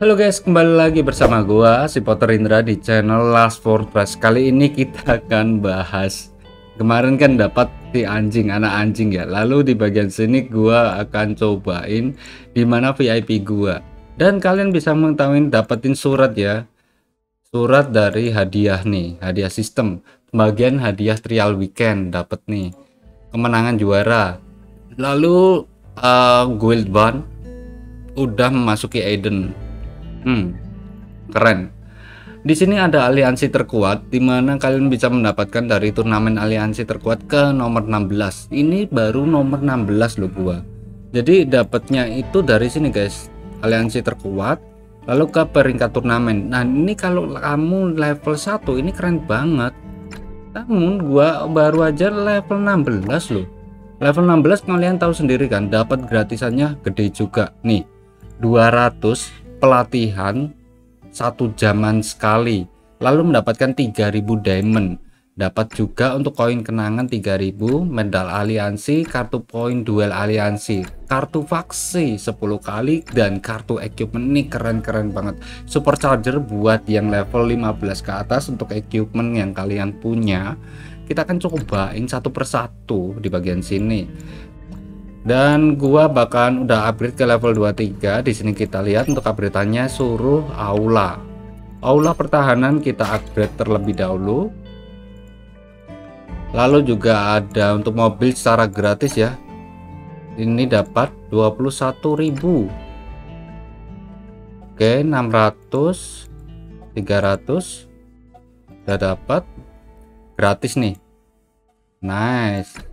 Halo guys, kembali lagi bersama gua si Potter Indra di channel Last Fortress. Kali ini kita akan bahas kemarin kan dapat si anjing, anak anjing ya. Lalu di bagian sini gua akan cobain di mana VIP gua. Dan kalian bisa mengetahui dapetin surat ya. Surat dari hadiah nih, hadiah sistem. Bagian hadiah trial weekend dapat nih. Kemenangan juara. Lalu uh, guild band udah memasuki Aiden Hmm, keren. Di sini ada aliansi terkuat di mana kalian bisa mendapatkan dari turnamen aliansi terkuat ke nomor 16. Ini baru nomor 16 loh gua. Jadi dapatnya itu dari sini guys. Aliansi terkuat lalu ke peringkat turnamen. Nah, ini kalau kamu level 1 ini keren banget. Namun gua baru aja level 16 loh. Level 16 kalian tahu sendiri kan dapat gratisannya gede juga. Nih, 200 pelatihan satu jaman sekali lalu mendapatkan 3000 diamond. Dapat juga untuk koin kenangan 3000 medal aliansi kartu poin duel aliansi kartu faksi 10 kali dan kartu equipment. Ini keren-keren banget. Supercharger buat yang level 15 ke atas untuk equipment yang kalian punya. Kita akan cobain satu persatu di bagian sini dan gua bahkan udah upgrade ke level 23 di sini kita lihat untuk upgrade-nya suruh aula. Aula pertahanan kita upgrade terlebih dahulu. Lalu juga ada untuk mobil secara gratis ya. Ini dapat 21.000 oke 600 300 udah dapat. Gratis nih. Nice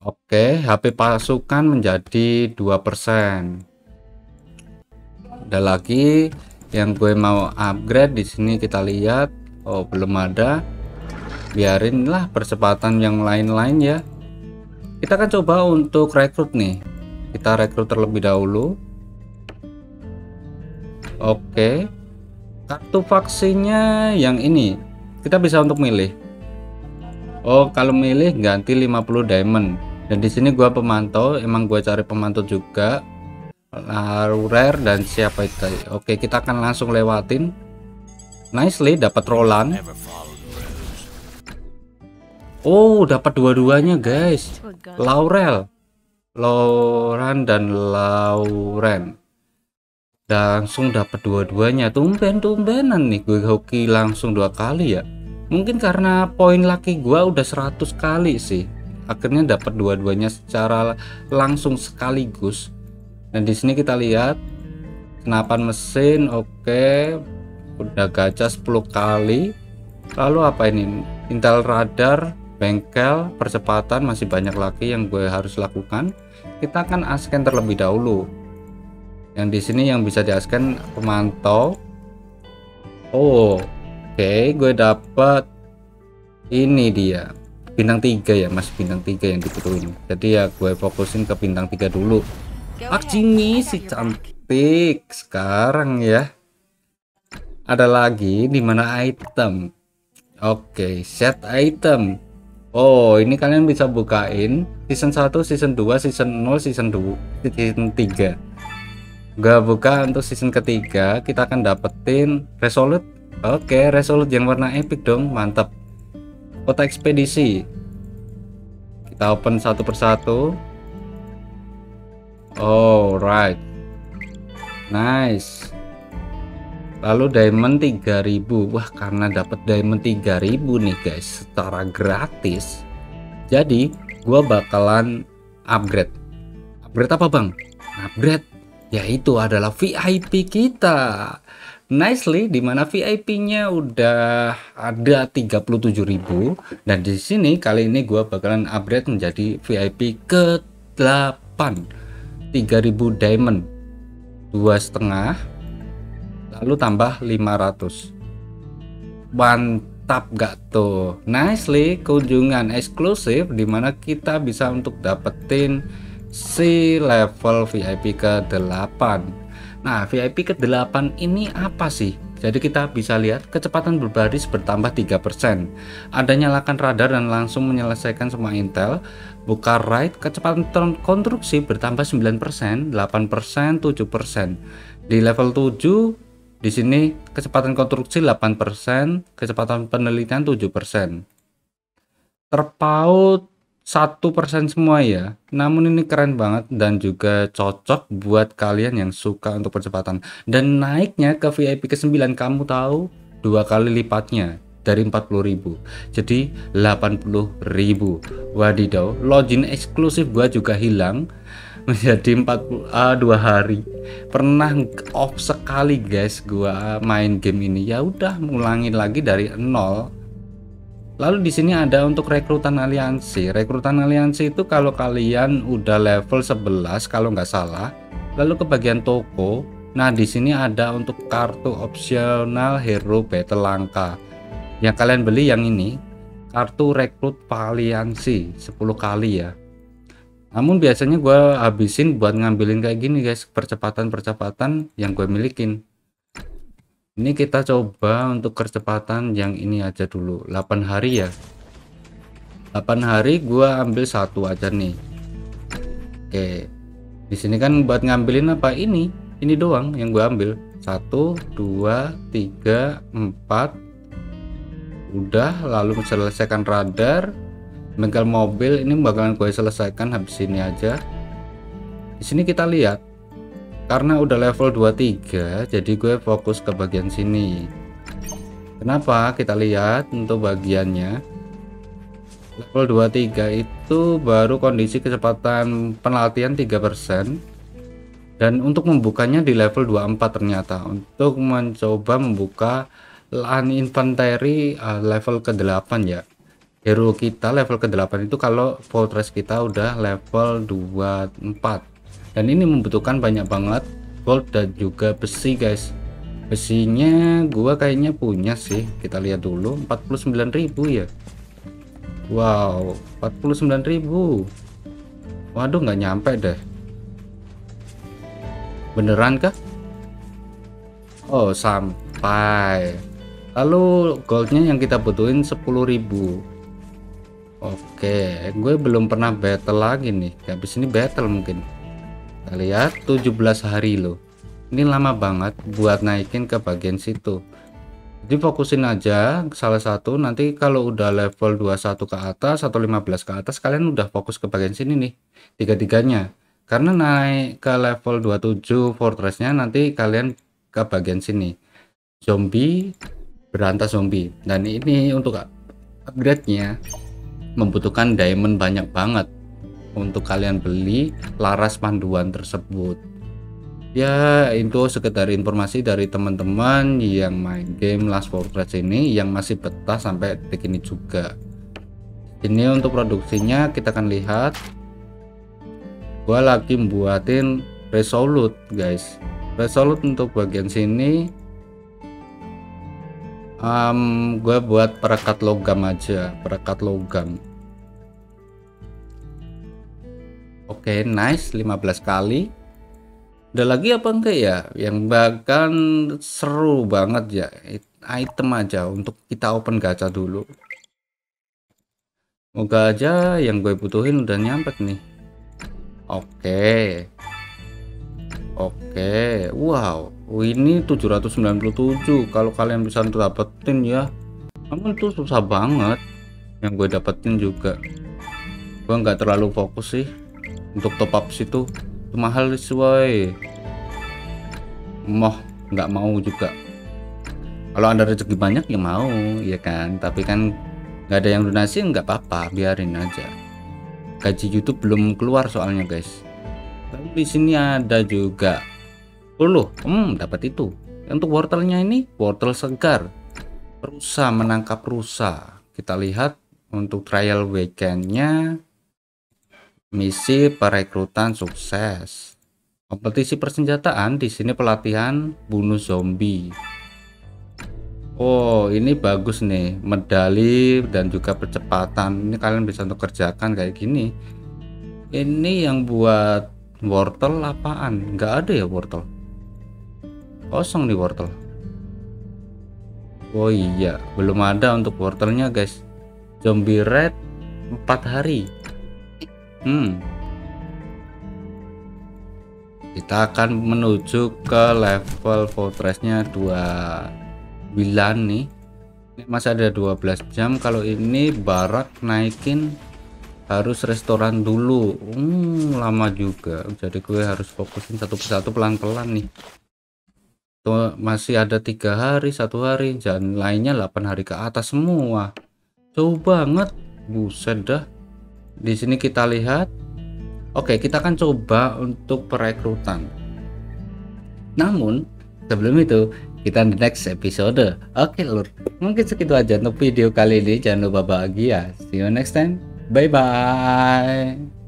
Oke, HP pasukan menjadi 2%. Ada lagi yang gue mau upgrade di sini kita lihat. Oh, belum ada. Biarinlah percepatan yang lain-lain ya. Kita akan coba untuk rekrut nih. Kita rekrut terlebih dahulu. Oke. Kartu vaksinnya yang ini. Kita bisa untuk milih. Oh, kalau milih ganti 50 diamond dan di sini gua pemantau emang gua cari pemantau juga. Lalu dan siapa itu oke kita akan langsung lewatin. Nicely dapat Roland oh dapat dua-duanya guys. Laurel. Lauren dan Lauren. Langsung dapat dua-duanya. Tumben-tumbenan nih gue hoki langsung dua kali ya. Mungkin karena poin laki gua udah 100 kali sih akhirnya dapat dua-duanya secara langsung sekaligus. Dan di sini kita lihat senapan mesin oke okay. udah gacha 10 kali. Lalu apa ini? Intel radar bengkel percepatan masih banyak lagi yang gue harus lakukan. Kita akan asken terlebih dahulu. Yang di sini yang bisa diasken pemantau. Oh oke okay, gue dapat ini dia bintang tiga ya mas bintang tiga yang dibutuhin. Jadi ya gue fokusin ke bintang tiga dulu. Akjini si cantik sekarang ya. Ada lagi di mana item? Oke set item. Oh ini kalian bisa bukain season 1 season 2 season 0 season 2 season 3 gak buka untuk season ketiga kita akan dapetin resolute. Oke resolute yang warna epic dong mantap kota ekspedisi. Kita open satu persatu. Oh right nice. Lalu diamond 3000 wah karena dapat diamond 3000 nih guys secara gratis jadi gua bakalan upgrade. Upgrade apa bang? Upgrade yaitu adalah VIP kita nicely di mana VIP-nya udah ada 37.000 dan di sini kali ini gua bakalan upgrade menjadi VIP ke 8 3000 diamond. Dua setengah. Lalu tambah 500 mantap gak tuh? Nicely kunjungan eksklusif di mana kita bisa untuk dapetin si level VIP ke 8 Nah, VIP ke-8 ini apa sih? Jadi kita bisa lihat kecepatan berbaris bertambah 3%. Ada nyalakan radar dan langsung menyelesaikan semua intel. Buka write kecepatan konstruksi bertambah 9%, 8%, 7%. Di level 7 di sini kecepatan konstruksi 8%, kecepatan penelitian 7%. Terpaut satu persen semua ya. Namun ini keren banget dan juga cocok buat kalian yang suka untuk percepatan. Dan naiknya ke VIP ke 9 kamu tahu dua kali lipatnya dari 40.000 jadi 80.000 wadidaw login eksklusif gua juga hilang menjadi 40 uh, dua hari. Pernah off sekali guys gua main game ini. Ya udah ngulangin lagi dari nol Lalu di sini ada untuk rekrutan aliansi. Rekrutan aliansi itu kalau kalian udah level 11 kalau nggak salah, lalu ke bagian toko. Nah, di sini ada untuk kartu opsional hero battle langka. Yang kalian beli yang ini, kartu rekrut aliansi 10 kali ya. Namun biasanya gue habisin buat ngambilin kayak gini guys, percepatan-percepatan yang gue milikin ini kita coba untuk kecepatan yang ini aja dulu. 8 hari ya? 8 hari gua ambil satu aja nih. Oke. Di sini kan buat ngambilin apa? Ini. Ini doang yang gua ambil. 1 2 3 4 udah lalu selesaikan radar. Bengkel mobil ini bakalan gue selesaikan habis ini aja. Di sini kita lihat karena udah level 23 jadi gue fokus ke bagian sini. Kenapa? Kita lihat untuk bagiannya. Level 23 itu baru kondisi kecepatan penelitian 3% dan untuk membukanya di level 24 ternyata. Untuk mencoba membuka lahan infanteri uh, level ke-8 ya. Hero kita level ke-8 itu kalau fortress kita udah level 24 dan ini membutuhkan banyak banget gold dan juga besi guys. Besinya gua kayaknya punya sih. Kita lihat dulu. 49.000 ya? Wow 49.000 waduh nggak nyampe deh. Beneran kah? Oh sampai. Lalu goldnya yang kita butuhin 10.000 Oke, gue belum pernah battle lagi nih. Habis ini battle mungkin kita lihat 17 hari loh. Ini lama banget buat naikin ke bagian situ. Jadi fokusin aja salah satu nanti kalau udah level 21 ke atas atau 15 ke atas kalian udah fokus ke bagian sini nih tiga-tiganya. Karena naik ke level 27 fortressnya nanti kalian ke bagian sini. Zombie berantas zombie. Dan ini untuk upgrade nya membutuhkan diamond banyak banget untuk kalian beli laras panduan tersebut. Ya itu sekedar informasi dari teman-teman yang main game Last Fortress ini yang masih betah sampai detik ini juga. Ini untuk produksinya kita akan lihat. Gua lagi buatin resolute guys. Resolute untuk bagian sini. Um, gue buat perekat logam aja perekat logam Oke, okay, nice 15 kali. Ada lagi apa enggak ya yang bahkan seru banget ya item aja untuk kita open gacha dulu. Moga aja yang gue butuhin udah nyampe nih. Oke. Okay. Oke, okay. wow, ini 797 kalau kalian bisa dapetin ya. Namun itu susah banget yang gue dapetin juga. Gue nggak terlalu fokus sih untuk top up situ itu mahal sesuai moh nggak mau juga. Kalau anda rezeki banyak ya mau ya kan? Tapi kan nggak ada yang donasi nggak apa-apa biarin aja. Gaji YouTube belum keluar soalnya guys. Lalu di sini ada juga. Oh hmm dapat itu. Untuk wortelnya ini wortel segar. Rusa menangkap rusa. Kita lihat untuk trial weekendnya Misi perekrutan sukses. Kompetisi persenjataan di sini pelatihan bunuh zombie. Oh, ini bagus nih, medali dan juga percepatan. Ini kalian bisa untuk kerjakan kayak gini. Ini yang buat wortel apaan? Nggak ada ya wortel. Kosong nih wortel. oh iya belum ada untuk porternya guys zombie red 4 hari hmm. Kita akan menuju ke level fortressnya 2 bilan nih. Ini masih ada 12 jam. Kalau ini barak naikin harus restoran dulu. Hmm, lama juga. Jadi gue harus fokusin satu persatu pelan-pelan nih. Tuh, masih ada tiga hari satu hari. Dan lainnya 8 hari ke atas semua. Jauh banget. Buset dah di sini kita lihat. Oke kita akan coba untuk perekrutan. Namun sebelum itu kita di next episode. Oke lur. Mungkin segitu aja untuk video kali ini. Jangan lupa bahagia. See you next time. Bye bye